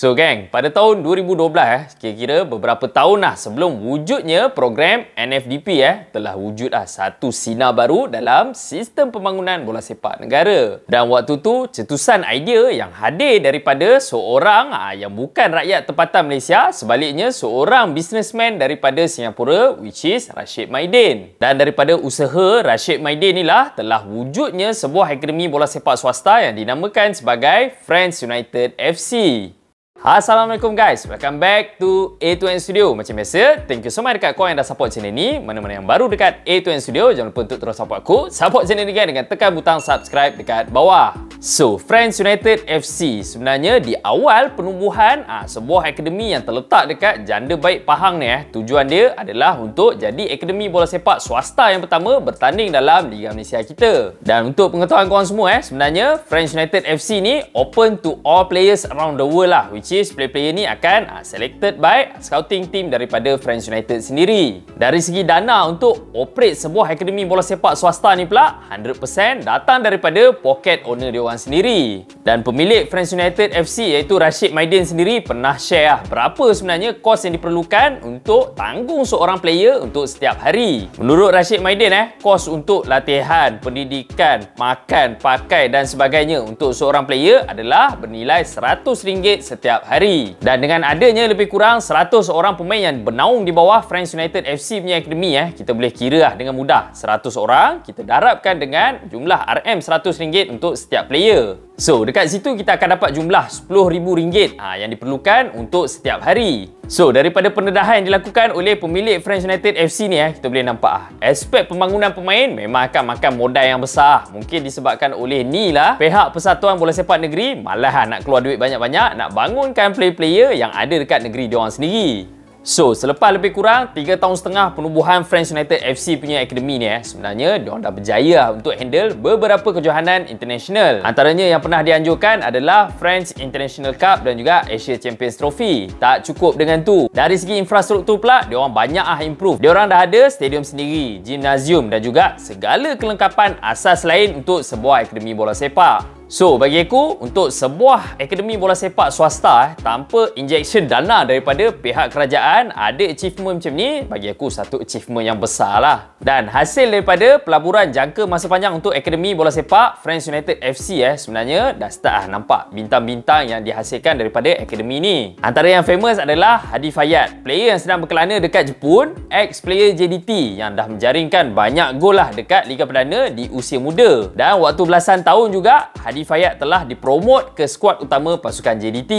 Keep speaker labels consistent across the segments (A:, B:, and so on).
A: So gang, pada tahun 2012 eh, kira-kira beberapa tahun lah sebelum wujudnya program NFDP eh, telah wujud lah satu sinar baru dalam sistem pembangunan bola sepak negara. Dan waktu tu, cetusan idea yang hadir daripada seorang ah, yang bukan rakyat tempatan Malaysia, sebaliknya seorang businessman daripada Singapura which is Rashid Maidin. Dan daripada usaha Rashid Maidin inilah telah wujudnya sebuah akademi bola sepak swasta yang dinamakan sebagai Friends United FC. Assalamualaikum guys, welcome back to A2N Studio. Macam biasa, thank you so much dekat korang yang dah support channel ni. Mana-mana yang baru dekat A2N Studio Jangan lupa untuk terus support aku. Support channel ni kan dengan tekan butang subscribe dekat bawah. So, Friends United FC Sebenarnya di awal penubuhan ah, Sebuah akademi yang terletak dekat Janda Baik Pahang ni eh Tujuan dia adalah untuk jadi akademi bola sepak swasta yang pertama Bertanding dalam Liga Malaysia kita. Dan untuk pengetahuan korang semua eh Sebenarnya, Friends United FC ni Open to all players around the world lah Which is player-player ni akan uh, selected by scouting team daripada Friends United sendiri. Dari segi dana untuk operate sebuah akademi bola sepak swasta ni pula 100% datang daripada pocket owner dia orang sendiri. Dan pemilik Friends United FC iaitu Rashid Maidin sendiri pernah share lah berapa sebenarnya kos yang diperlukan untuk tanggung seorang player untuk setiap hari. Menurut Rashid Maidin eh, kos untuk latihan, pendidikan, makan, pakai dan sebagainya untuk seorang player adalah bernilai RM100 setiap setiap hari. Dan dengan adanya lebih kurang 100 orang pemain yang bernaung di bawah Friends United FC punya akademi eh, kita boleh kira lah dengan mudah 100 orang kita darabkan dengan jumlah RM100 untuk setiap player. So, dekat situ kita akan dapat jumlah RM10,000 ha, yang diperlukan untuk setiap hari. So, daripada pendedahan yang dilakukan oleh pemilik Friends United FC ni, eh, kita boleh nampak ah, aspek pembangunan pemain memang akan makan modal yang besar. Mungkin disebabkan oleh ni lah, pihak Persatuan Bola Sepak Negeri malah nak keluar duit banyak-banyak nak bangunkan player-player yang ada dekat negeri diorang sendiri. So, selepas lebih kurang 3 tahun setengah penubuhan Friends United FC punya akademi ni eh, sebenarnya diorang dah berjaya untuk handle beberapa kejohanan international. Antaranya yang pernah dianjurkan adalah Friends International Cup dan juga Asia Champions Trophy. Tak cukup dengan tu. Dari segi infrastruktur pula, diorang banyak ah improve. Diorang dah ada stadium sendiri, gymnasium dan juga segala kelengkapan asas lain untuk sebuah akademi bola sepak. So, bagi aku, untuk sebuah akademi bola sepak swasta eh, tanpa injection dana daripada pihak kerajaan, ada achievement macam ni, bagi aku satu achievement yang besar lah. Dan hasil daripada pelaburan jangka masa panjang untuk akademi bola sepak Friends United FC eh, sebenarnya dah start lah nampak bintang-bintang yang dihasilkan daripada akademi ni. Antara yang famous adalah Hadi Fayad, player yang sedang berkelana dekat Jepun, ex-player JDT yang dah menjaringkan banyak gol lah dekat Liga Perdana di usia muda. Dan waktu belasan tahun juga, Hadi Hadi Fayad telah dipromot ke skuad utama pasukan JDT.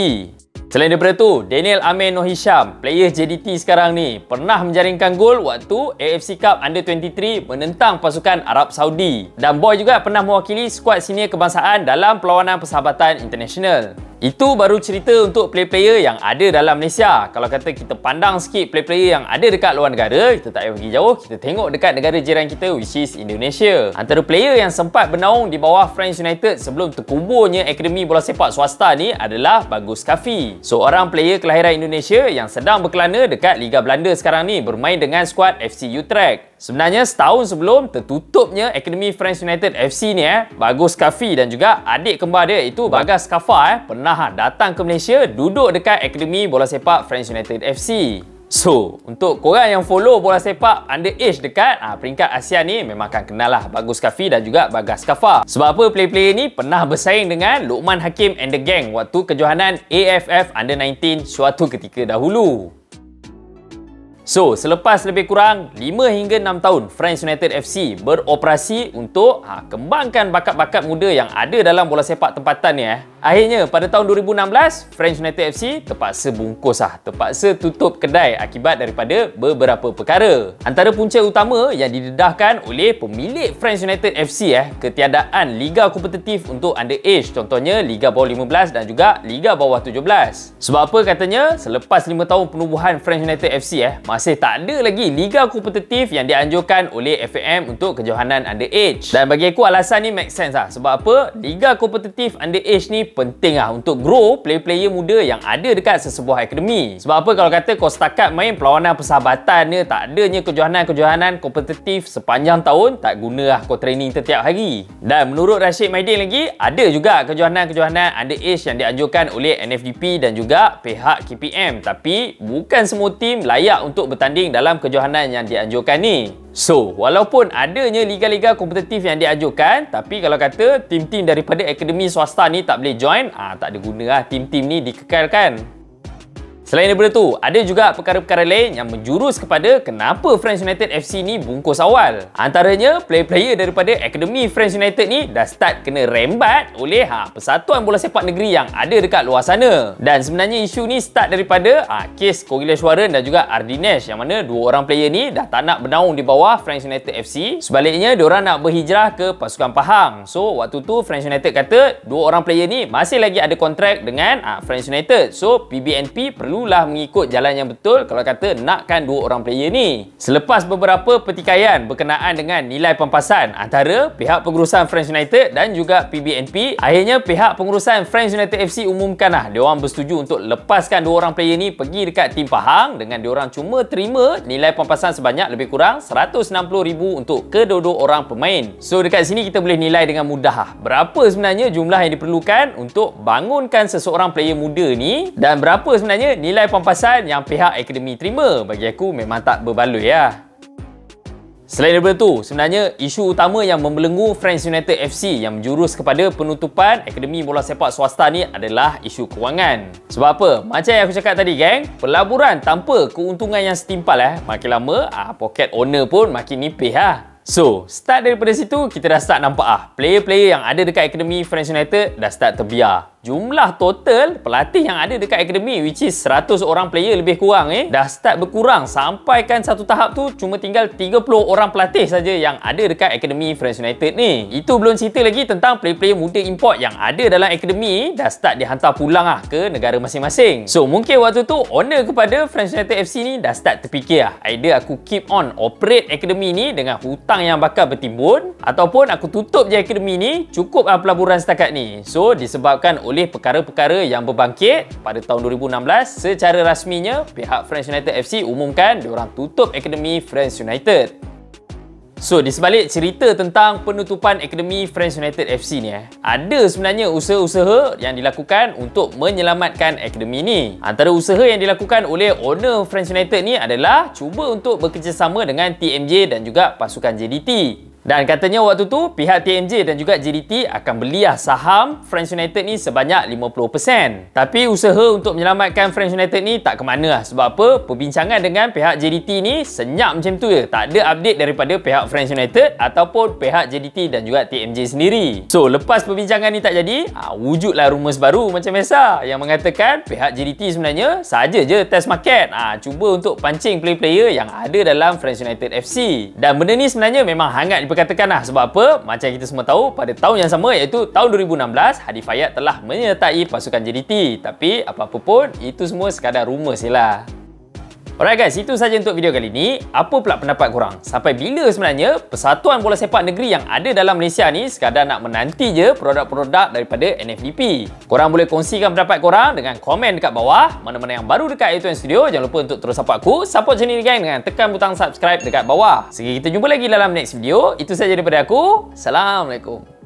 A: Selain daripada tu, Daniel Amin Noh Hisham, player JDT sekarang ni, pernah menjaringkan gol waktu AFC Cup Under-23 menentang pasukan Arab Saudi. Dan Boy juga pernah mewakili skuad senior kebangsaan dalam perlawanan persahabatan international. Itu baru cerita untuk player-player yang ada dalam Malaysia. Kalau kata kita pandang sikit player-player yang ada dekat luar negara, kita tak payah pergi jauh, kita tengok dekat negara jiran kita which is Indonesia. Antara player yang sempat bernaung di bawah Friends United sebelum terkuburnya Akademi Bola Sepak Swasta ni adalah Bagus Kafi. Seorang player kelahiran Indonesia yang sedang berkelana dekat Liga Belanda sekarang ni bermain dengan skuad FC Utrecht. Sebenarnya setahun sebelum tertutupnya Akademi Friends United FC ni eh, Bagus Kafi dan juga adik kembar dia itu Bagas Kafa eh, pernah datang ke Malaysia duduk dekat Akademi Bola Sepak Friends United FC. So, untuk korang yang follow bola sepak under age dekat ah, peringkat Asia ni memang akan kenal lah Bagus Kafi dan juga Bagas Kafa. Sebab apa player-player ni pernah bersaing dengan Luqman Hakim and the gang waktu kejohanan AFF under 19 suatu ketika dahulu. So, selepas lebih kurang 5 hingga 6 tahun Friends United FC beroperasi untuk ha, kembangkan bakat-bakat muda yang ada dalam bola sepak tempatan ni eh. Akhirnya pada tahun 2016, Friends United FC terpaksa bungkus lah, terpaksa tutup kedai akibat daripada beberapa perkara. Antara punca utama yang didedahkan oleh pemilik Friends United FC eh, ketiadaan liga kompetitif untuk underage, contohnya Liga Bawah 15 dan juga Liga Bawah 17. Sebab apa katanya, selepas 5 tahun penubuhan Friends United FC eh, masih tak ada lagi liga kompetitif yang dianjurkan oleh FAM untuk kejohanan underage. Dan bagi aku alasan ni make sense lah. Sebab apa? Liga kompetitif underage ni penting lah untuk grow player-player muda yang ada dekat sesebuah akademi. Sebab apa kalau kata kau setakat main perlawanan persahabatan ni, tak adanya kejohanan-kejohanan kompetitif sepanjang tahun, tak guna lah kau training setiap hari. Dan menurut Rashid Maidin lagi, ada juga kejohanan-kejohanan underage yang dianjurkan oleh NFDP dan juga pihak KPM. Tapi bukan semua tim layak untuk bertanding dalam kejohanan yang dianjurkan ni. So, walaupun adanya liga-liga kompetitif yang diajukan, tapi kalau kata tim-tim daripada akademi swasta ni tak boleh join, ah tak ada guna lah tim-tim ni dikekalkan. Selain daripada tu, ada juga perkara-perkara lain yang menjurus kepada kenapa Friends United FC ni bungkus awal. Antaranya, player-player daripada Akademi Friends United ni dah start kena rembat oleh ha, Persatuan Bola Sepak Negeri yang ada dekat luar sana. Dan sebenarnya isu ni start daripada ha, kes Kogile Suara dan juga Ardinesh yang mana dua orang player ni dah tak nak bernaung di bawah Friends United FC. Sebaliknya, diorang nak berhijrah ke pasukan Pahang. So, waktu tu Friends United kata dua orang player ni masih lagi ada kontrak dengan ha, Friends United. So, PBNP perlu perlulah mengikut jalan yang betul kalau kata nakkan dua orang player ni. Selepas beberapa pertikaian berkenaan dengan nilai pampasan antara pihak pengurusan Friends United dan juga PBNP, akhirnya pihak pengurusan Friends United FC umumkanlah dia orang bersetuju untuk lepaskan dua orang player ni pergi dekat tim Pahang dengan dia orang cuma terima nilai pampasan sebanyak lebih kurang 160,000 untuk kedua-dua orang pemain. So dekat sini kita boleh nilai dengan mudah berapa sebenarnya jumlah yang diperlukan untuk bangunkan seseorang player muda ni dan berapa sebenarnya nilai nilai pampasan yang pihak akademi terima bagi aku memang tak berbaloi ya. Selain daripada tu, sebenarnya isu utama yang membelenggu Friends United FC yang menjurus kepada penutupan Akademi Bola Sepak Swasta ni adalah isu kewangan. Sebab apa? Macam yang aku cakap tadi, geng, pelaburan tanpa keuntungan yang setimpal eh, makin lama ah, poket owner pun makin nipih lah. So, start daripada situ, kita dah start nampak ah player-player yang ada dekat Akademi Friends United dah start terbiar. Jumlah total pelatih yang ada dekat akademi which is 100 orang player lebih kurang eh dah start berkurang sampaikan satu tahap tu cuma tinggal 30 orang pelatih saja yang ada dekat akademi Friends United ni. Itu belum cerita lagi tentang player-player muda import yang ada dalam akademi dah start dihantar pulang ah ke negara masing-masing. So, mungkin waktu tu owner kepada Friends United FC ni dah start terfikir ah idea aku keep on operate akademi ni dengan hutang yang bakal bertimbun ataupun aku tutup je akademi ni cukup ah pelaburan setakat ni. So, disebabkan oleh perkara-perkara yang berbangkit pada tahun 2016 secara rasminya pihak Friends United FC umumkan diorang tutup Akademi Friends United. So, di sebalik cerita tentang penutupan Akademi Friends United FC ni eh, ada sebenarnya usaha-usaha yang dilakukan untuk menyelamatkan akademi ni. Antara usaha yang dilakukan oleh owner Friends United ni adalah cuba untuk bekerjasama dengan TMJ dan juga pasukan JDT. Dan katanya waktu tu pihak TMJ dan juga JDT akan beliah saham Friends United ni sebanyak 50%. Tapi usaha untuk menyelamatkan Friends United ni tak ke mana lah. Sebab apa? Perbincangan dengan pihak JDT ni senyap macam tu je. Tak ada update daripada pihak Friends United ataupun pihak JDT dan juga TMJ sendiri. So, lepas perbincangan ni tak jadi, ha, wujudlah rumours baru macam biasa yang mengatakan pihak JDT sebenarnya saja je test market. Ha, cuba untuk pancing player-player yang ada dalam Friends United FC. Dan benda ni sebenarnya memang hangat diperkatakan lah. Sebab apa? Macam kita semua tahu pada tahun yang sama iaitu tahun 2016 Hadi Fayat telah menyertai pasukan JDT tapi apa-apa pun itu semua sekadar rumor lah. Alright guys, itu saja untuk video kali ini. Apa pula pendapat korang? Sampai bila sebenarnya Persatuan Bola Sepak Negeri yang ada dalam Malaysia ni sekadar nak menanti je produk-produk daripada NFDP? Korang boleh kongsikan pendapat korang dengan komen dekat bawah. Mana-mana yang baru dekat A2 Studio, jangan lupa untuk terus support aku. Support channel ni gang dengan tekan butang subscribe dekat bawah. Sehingga kita jumpa lagi dalam next video. Itu saja daripada aku. Assalamualaikum.